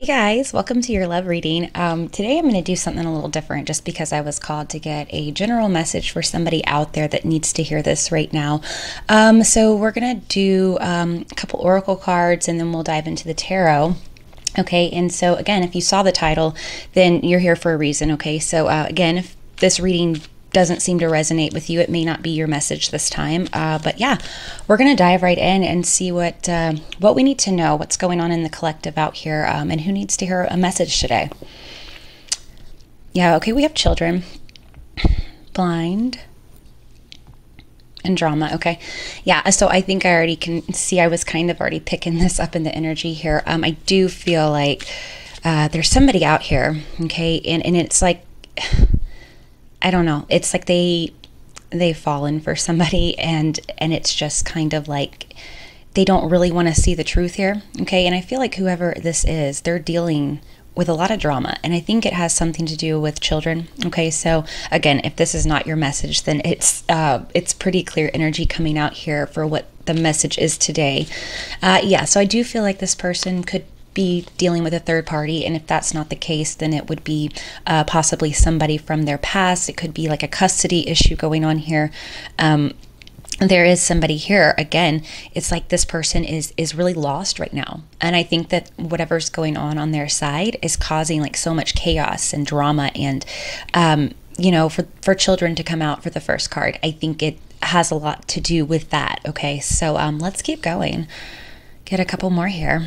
Hey guys, welcome to your love reading. Um, today I'm going to do something a little different just because I was called to get a general message for somebody out there that needs to hear this right now. Um, so we're going to do um, a couple oracle cards and then we'll dive into the tarot. Okay, and so again, if you saw the title, then you're here for a reason. Okay, so uh, again, if this reading doesn't seem to resonate with you, it may not be your message this time. Uh, but yeah, we're gonna dive right in and see what uh, what we need to know, what's going on in the collective out here, um, and who needs to hear a message today. Yeah, okay, we have children, blind, and drama. Okay, yeah. So I think I already can see. I was kind of already picking this up in the energy here. Um, I do feel like uh, there's somebody out here. Okay, and and it's like I don't know. It's like they they've fallen for somebody and and it's just kind of like they don't really want to see the truth here. Okay? And I feel like whoever this is, they're dealing with a lot of drama and i think it has something to do with children okay so again if this is not your message then it's uh, it's pretty clear energy coming out here for what the message is today uh, yeah so i do feel like this person could be dealing with a third party. And if that's not the case, then it would be uh, possibly somebody from their past. It could be like a custody issue going on here. Um, there is somebody here again it's like this person is is really lost right now and i think that whatever's going on on their side is causing like so much chaos and drama and um you know for for children to come out for the first card i think it has a lot to do with that okay so um let's keep going get a couple more here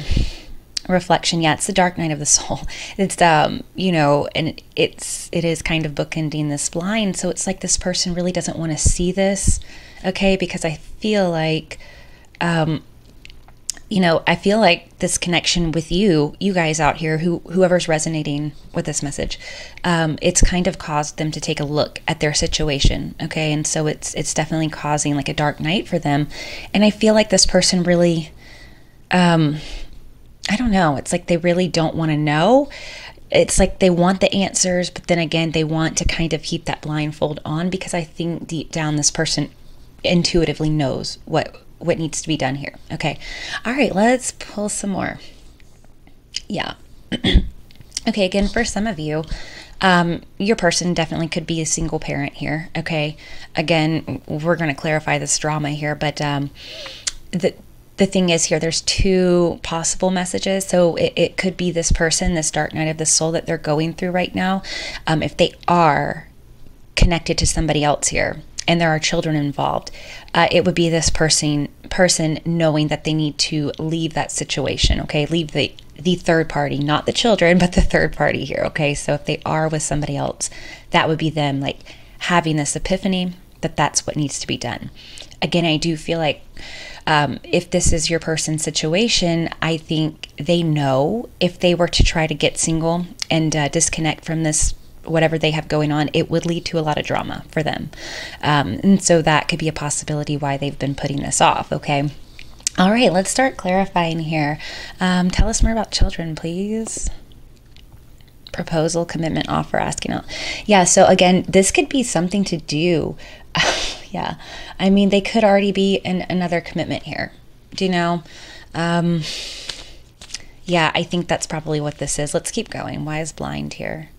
reflection. Yeah it's the dark night of the soul. It's um you know and it's it is kind of bookending this blind. So it's like this person really doesn't want to see this okay? Because i feel like um you know i feel like this connection with you you guys out here who whoever's resonating with this message um, it's kind of caused them to take a look at their situation okay? And so it's it's definitely causing like a dark night for them. And i feel like this person really um I don't know. It's like they really don't want to know. It's like they want the answers, but then again, they want to kind of keep that blindfold on because I think deep down this person intuitively knows what what needs to be done here. Okay. All right, let's pull some more. Yeah. okay, again, for some of you, um, your person definitely could be a single parent here. Okay. Again, we're going to clarify this drama here, but um, the, the thing is here there's two possible messages. So it, it, could be this person this dark night of the soul that they're going through right now. Um, if they are connected to somebody else here and there are children involved uh, it would be this person person knowing that they need to leave that situation okay? Leave the the third party not the children but the third party here okay? So if they are with somebody else that would be them like having this epiphany that that's what needs to be done again i do feel like um, if this is your person's situation, I think they know if they were to try to get single and uh, disconnect from this whatever they have going on, it would lead to a lot of drama for them. Um, and so that could be a possibility why they've been putting this off, okay? All right, let's start clarifying here. Um, tell us more about children, please. Proposal, commitment, offer, asking out. Yeah, so again, this could be something to do yeah. I mean, they could already be in another commitment here. Do you know? Um, yeah, I think that's probably what this is. Let's keep going. Why is blind here?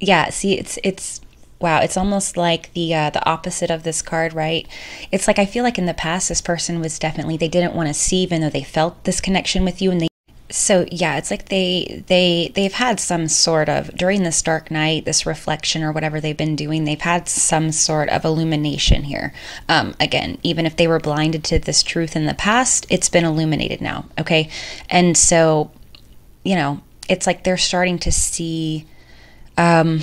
Yeah, see, it's it's wow, it's almost like the uh, the opposite of this card, right? It's like I feel like in the past, this person was definitely they didn't want to see, even though they felt this connection with you, and they so yeah it's like they they they've had some sort of during this dark night this reflection or whatever they've been doing they've had some sort of illumination here. Um, again even if they were blinded to this truth in the past it's been illuminated now okay? And so you know it's like they're starting to see um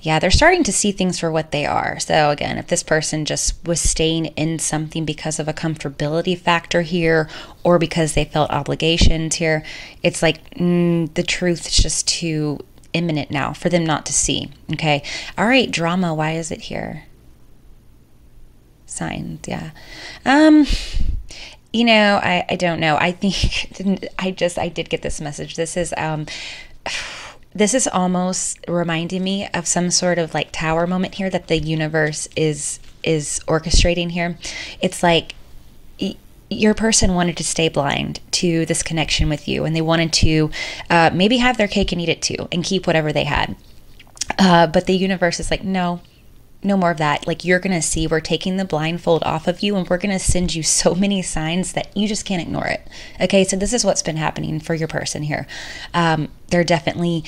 yeah, they're starting to see things for what they are. So, again, if this person just was staying in something because of a comfortability factor here or because they felt obligations here, it's like mm, the truth is just too imminent now for them not to see. Okay. All right, drama. Why is it here? Signs. Yeah. Um, you know, I, I don't know. I think I just, I did get this message. This is, um, this is almost reminding me of some sort of like tower moment here that the universe is is orchestrating here. It's like your person wanted to stay blind to this connection with you and they wanted to uh, maybe have their cake and eat it too and keep whatever they had. Uh, but the universe is like, no, no more of that. Like, you're going to see, we're taking the blindfold off of you and we're going to send you so many signs that you just can't ignore it. Okay. So, this is what's been happening for your person here. Um, they're definitely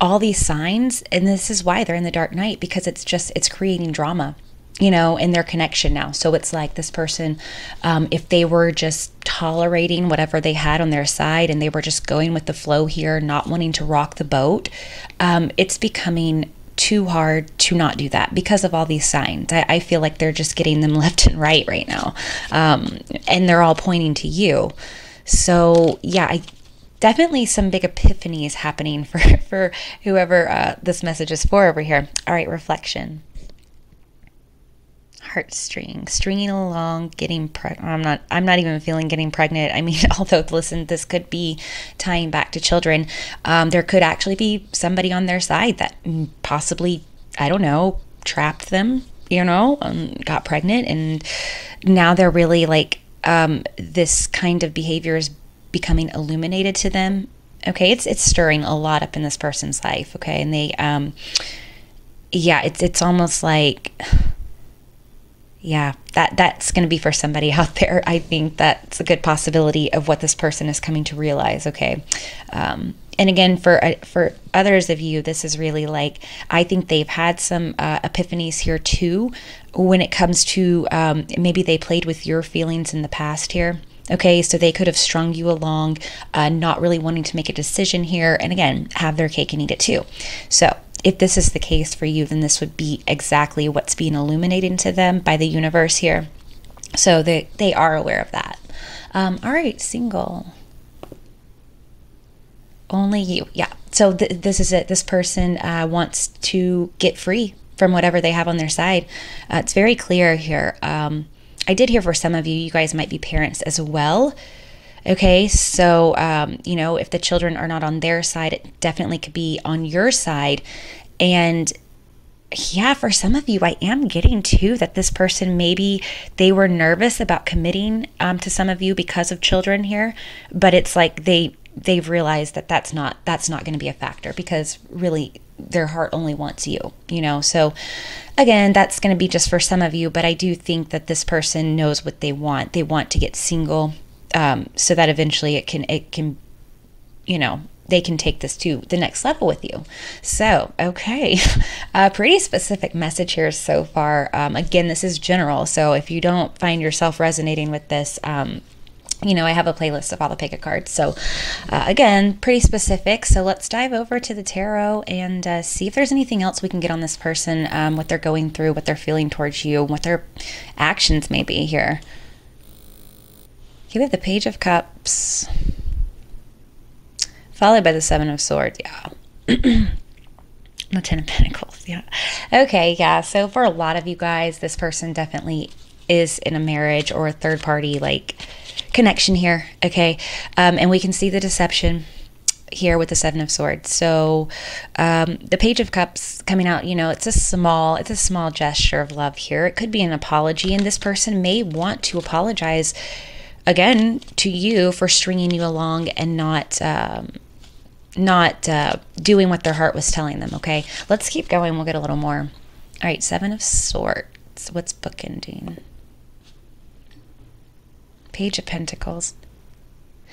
all these signs, and this is why they're in the dark night because it's just, it's creating drama you know, in their connection now. So it's like this person, um, if they were just tolerating whatever they had on their side and they were just going with the flow here, not wanting to rock the boat, um, it's becoming too hard to not do that because of all these signs. I, I feel like they're just getting them left and right right now. Um, and they're all pointing to you. So, yeah, I definitely some big epiphanies happening for, for whoever uh, this message is for over here. All right, reflection heartstring, stringing along, getting pregnant. I'm not. I'm not even feeling getting pregnant. I mean, although listen, this could be tying back to children. Um, there could actually be somebody on their side that possibly, I don't know, trapped them. You know, um, got pregnant, and now they're really like um, this kind of behavior is becoming illuminated to them. Okay, it's it's stirring a lot up in this person's life. Okay, and they, um, yeah, it's it's almost like yeah that that's going to be for somebody out there. I think that's a good possibility of what this person is coming to realize okay? Um, and again for uh, for others of you this is really like i think they've had some uh, epiphanies here too when it comes to um, maybe they played with your feelings in the past here Okay, so they could have strung you along, uh, not really wanting to make a decision here, and again, have their cake and eat it too. So, if this is the case for you, then this would be exactly what's being illuminated to them by the universe here. So they, they are aware of that. Um, all right, single. Only you. Yeah. So th- this is it. This person uh, wants to get free from whatever they have on their side. Uh, it's very clear here. Um, I did hear for some of you, you guys might be parents as well. Okay, so, um, you know, if the children are not on their side, it definitely could be on your side. And yeah, for some of you, I am getting too that this person maybe they were nervous about committing um, to some of you because of children here, but it's like they they've realized that that's not that's not going to be a factor because really their heart only wants you, you know. So again, that's going to be just for some of you, but I do think that this person knows what they want. They want to get single um, so that eventually it can it can you know they can take this to the next level with you. So, okay, a pretty specific message here so far. Um, again, this is general. So, if you don't find yourself resonating with this, um, you know, I have a playlist of all the pick a cards. So, uh, again, pretty specific. So, let's dive over to the tarot and uh, see if there's anything else we can get on this person, um, what they're going through, what they're feeling towards you, what their actions may be here. Here we have the Page of Cups, followed by the Seven of Swords. Yeah. the Ten of Pentacles. Yeah. Okay. Yeah. So for a lot of you guys, this person definitely is in a marriage or a third party like connection here. Okay. Um, and we can see the deception here with the seven of swords so um, the page of cups coming out you know it's a small it's a small gesture of love here it could be an apology and this person may want to apologize again to you for stringing you along and not um, not uh, doing what their heart was telling them. Okay, let's keep going. We'll get a little more. All right, seven of swords. What's bookending? Page of Pentacles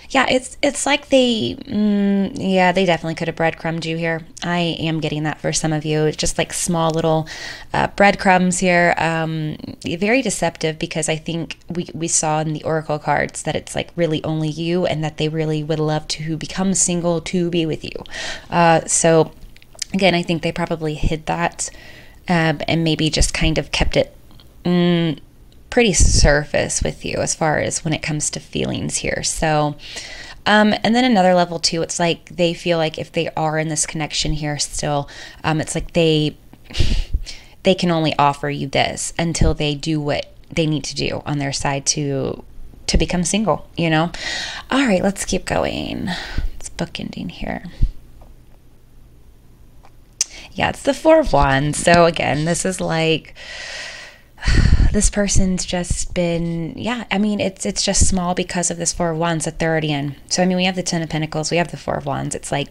yeah, it's it's like they, mm, yeah, they definitely could have breadcrumbed you here. I am getting that for some of you. It's just like small little uh, breadcrumbs here. Um, very deceptive because I think we we saw in the oracle cards that it's like really only you, and that they really would love to become single to be with you. Uh, so again, I think they probably hid that um, and maybe just kind of kept it. Mm, pretty surface with you as far as when it comes to feelings here. So, um, and then another level too, it's like they feel like if they are in this connection here still, um, it's like they they can only offer you this until they do what they need to do on their side to to become single. You know. All right, let's keep going. It's bookending here. Yeah, it's the Four of Wands. So again, this is like this person's just been yeah i mean it's it's just small because of this four of wands that they're already in. So i mean we have the ten of pentacles we have the four of wands. It's like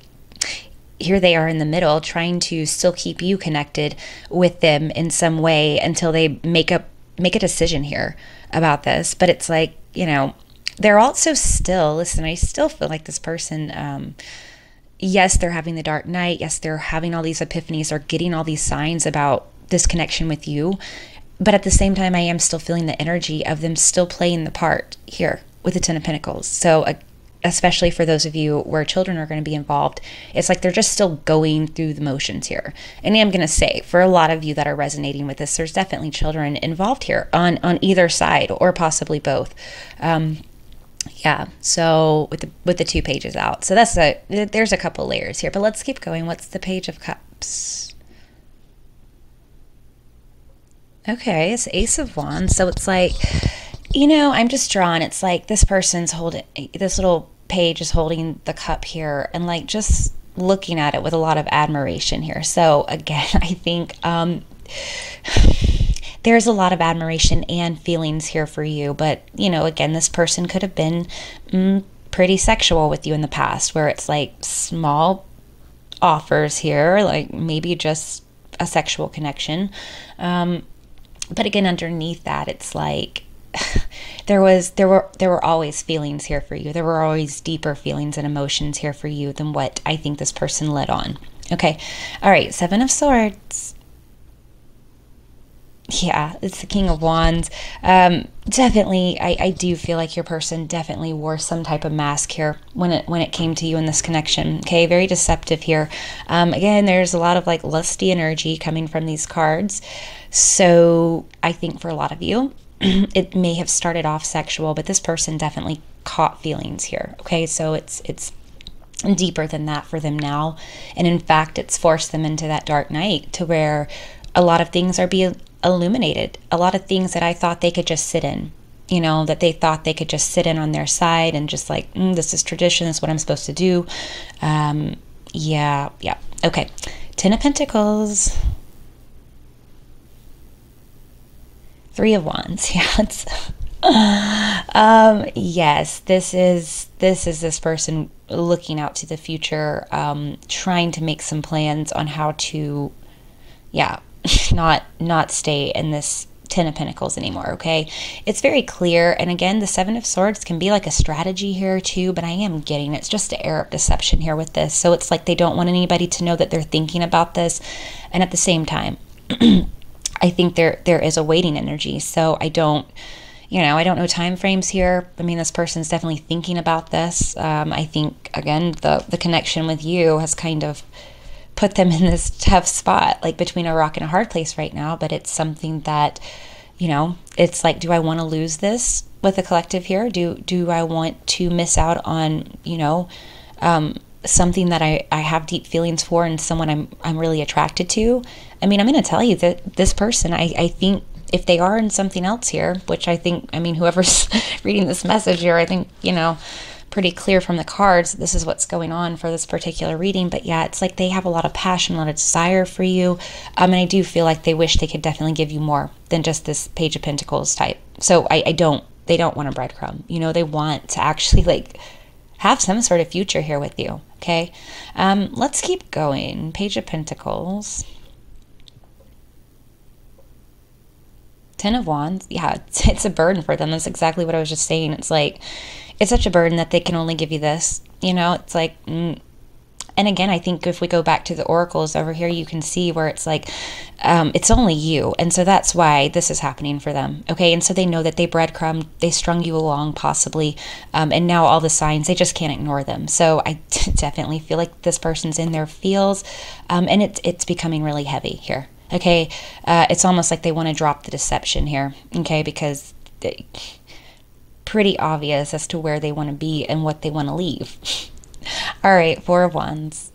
here they are in the middle trying to still keep you connected with them in some way until they make up make a decision here about this. But it's like you know they're also still listen i still feel like this person um yes they're having the dark night. Yes they're having all these epiphanies or getting all these signs about this connection with you but at the same time i am still feeling the energy of them still playing the part here with the ten of pentacles so uh, especially for those of you where children are going to be involved, it's like they're just still going through the motions here. And I'm going to say, for a lot of you that are resonating with this, there's definitely children involved here on on either side or possibly both. Um, yeah. So with the with the two pages out, so that's a there's a couple layers here, but let's keep going. What's the page of cups? Okay, it's Ace of Wands. So it's like, you know, I'm just drawn. It's like this person's holding this little page is holding the cup here and like just looking at it with a lot of admiration here. So again, I think um, there's a lot of admiration and feelings here for you. But you know, again, this person could have been mm, pretty sexual with you in the past, where it's like small offers here, like maybe just a sexual connection. Um, but again, underneath that, it's like there was there were there were always feelings here for you. There were always deeper feelings and emotions here for you than what I think this person led on. Okay. All right, 7 of swords. Yeah, it's the King of Wands. Um, definitely, I, I do feel like your person definitely wore some type of mask here when it when it came to you in this connection. Okay, very deceptive here. Um, again, there's a lot of like lusty energy coming from these cards. So I think for a lot of you, it may have started off sexual, but this person definitely caught feelings here. Okay, so it's it's deeper than that for them now, and in fact, it's forced them into that dark night to where a lot of things are being illuminated. A lot of things that I thought they could just sit in. You know, that they thought they could just sit in on their side and just like, mm, this is tradition, this is what I'm supposed to do. Um, yeah, yeah. Okay. Ten of Pentacles. Three of Wands. Yeah, it's um yes this is this is this person looking out to the future um trying to make some plans on how to yeah not not stay in this ten of pentacles anymore okay it's very clear and again the seven of swords can be like a strategy here too but i am getting it's just an air of deception here with this so it's like they don't want anybody to know that they're thinking about this and at the same time I think there there is a waiting energy. So I don't, you know, I don't know time frames here. I mean, this person's definitely thinking about this. Um, I think again, the the connection with you has kind of put them in this tough spot, like between a rock and a hard place right now. But it's something that, you know, it's like, do I want to lose this with the collective here? Do do I want to miss out on, you know? Um, something that I, I have deep feelings for and someone I'm I'm really attracted to, I mean, I'm going to tell you that this person, I, I think if they are in something else here, which I think, I mean, whoever's reading this message here, I think, you know, pretty clear from the cards, this is what's going on for this particular reading. But yeah, it's like they have a lot of passion, a lot of desire for you. Um, and I do feel like they wish they could definitely give you more than just this Page of Pentacles type. So I, I don't, they don't want a breadcrumb. You know, they want to actually like have some sort of future here with you. Okay. Um, let's keep going. Page of Pentacles. Ten of Wands. Yeah, it's, it's a burden for them. That's exactly what I was just saying. It's like, it's such a burden that they can only give you this. You know, it's like, mm, and again, I think if we go back to the oracles over here, you can see where it's like, um, it's only you. And so that's why this is happening for them. Okay. And so they know that they breadcrumb, they strung you along possibly. Um, and now all the signs, they just can't ignore them. So I definitely feel like this person's in their feels. Um, and it's, it's becoming really heavy here. Okay. Uh, it's almost like they want to drop the deception here. Okay. Because they, pretty obvious as to where they want to be and what they want to leave. All right, Four of Wands.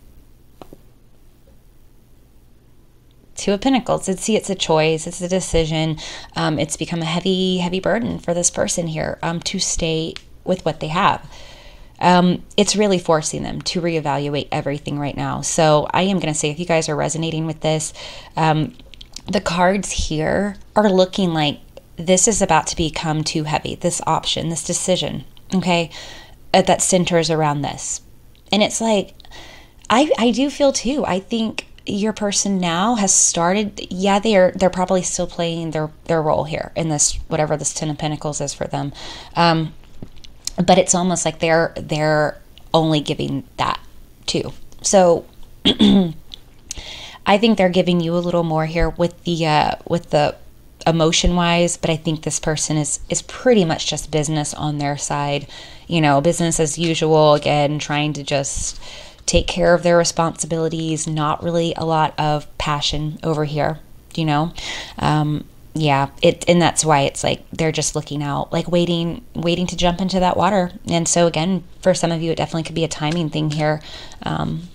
Two of Pentacles. It's see, it's a choice. It's a decision. Um, it's become a heavy, heavy burden for this person here um, to stay with what they have. Um, it's really forcing them to reevaluate everything right now. So I am going to say, if you guys are resonating with this, um, the cards here are looking like this is about to become too heavy. This option, this decision, okay, uh, that centers around this. And it's like, I, I do feel too. I think your person now has started yeah they're they're probably still playing their their role here in this whatever this ten of pentacles is for them um but it's almost like they're they're only giving that too so i think they're giving you a little more here with the uh with the emotion wise but i think this person is is pretty much just business on their side you know business as usual again trying to just take care of their responsibilities, not really a lot of passion over here, you know? Um, yeah, it and that's why it's like they're just looking out, like waiting, waiting to jump into that water. And so again, for some of you, it definitely could be a timing thing here. Um,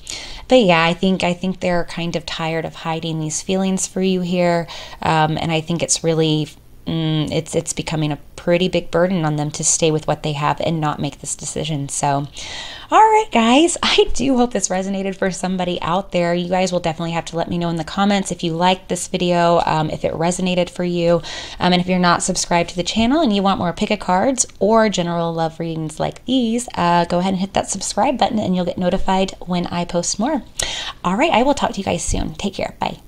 but yeah, I think I think they're kind of tired of hiding these feelings for you here, um, and I think it's really mm, it's it's becoming a pretty big burden on them to stay with what they have and not make this decision. So, all right, guys, I do hope this resonated for somebody out there. You guys will definitely have to let me know in the comments if you liked this video, um, if it resonated for you, um, and if you're not subscribed to the channel and you want more pick a cards or general love readings like these, uh, go ahead and hit that subscribe button and you'll get notified when I post more. All right, I will talk to you guys soon. Take care. Bye.